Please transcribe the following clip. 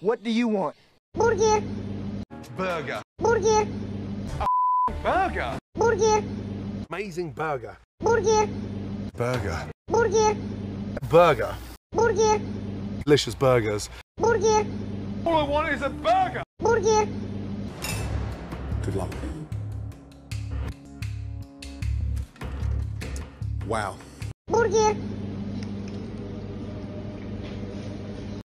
What do you want? Burger. Burger. Burger. Burger. Burger. Amazing burger. Burger. Burger. Burger. Burger. Burger. Delicious burgers. Burger. All I want is a burger. Burger. Good luck. Wow. Burger.